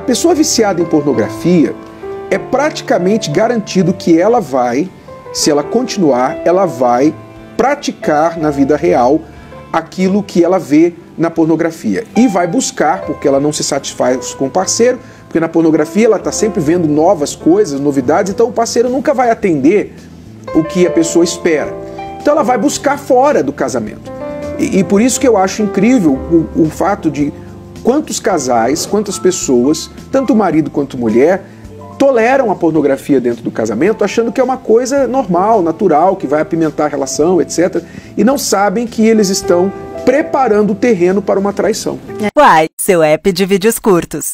A pessoa viciada em pornografia é praticamente garantido que ela vai, se ela continuar, ela vai praticar na vida real aquilo que ela vê na pornografia e vai buscar, porque ela não se satisfaz com o parceiro, porque na pornografia ela está sempre vendo novas coisas, novidades, então o parceiro nunca vai atender o que a pessoa espera. Então ela vai buscar fora do casamento. E, e por isso que eu acho incrível o, o fato de quantos casais, quantas pessoas, tanto marido quanto mulher, toleram a pornografia dentro do casamento, achando que é uma coisa normal, natural, que vai apimentar a relação, etc. E não sabem que eles estão preparando o terreno para uma traição. Uai, seu app de vídeos curtos.